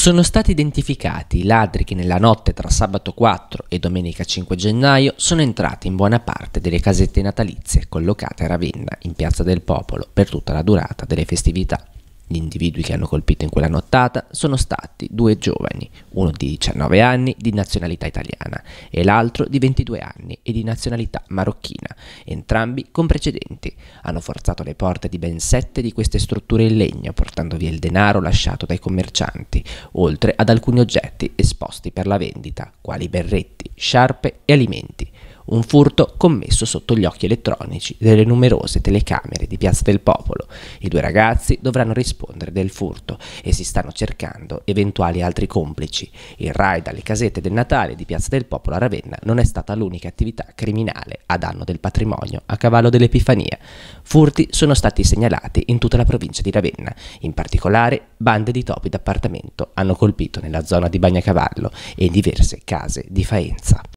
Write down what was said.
Sono stati identificati i ladri che nella notte tra sabato 4 e domenica 5 gennaio sono entrati in buona parte delle casette natalizie collocate a Ravenna in Piazza del Popolo per tutta la durata delle festività. Gli individui che hanno colpito in quella nottata sono stati due giovani, uno di 19 anni di nazionalità italiana e l'altro di 22 anni e di nazionalità marocchina, entrambi con precedenti. Hanno forzato le porte di ben sette di queste strutture in legno, portando via il denaro lasciato dai commercianti, oltre ad alcuni oggetti esposti per la vendita, quali berretti, sciarpe e alimenti un furto commesso sotto gli occhi elettronici delle numerose telecamere di Piazza del Popolo. I due ragazzi dovranno rispondere del furto e si stanno cercando eventuali altri complici. Il raid alle casette del Natale di Piazza del Popolo a Ravenna non è stata l'unica attività criminale a danno del patrimonio a cavallo dell'Epifania. Furti sono stati segnalati in tutta la provincia di Ravenna, in particolare bande di topi d'appartamento hanno colpito nella zona di Bagnacavallo e diverse case di Faenza.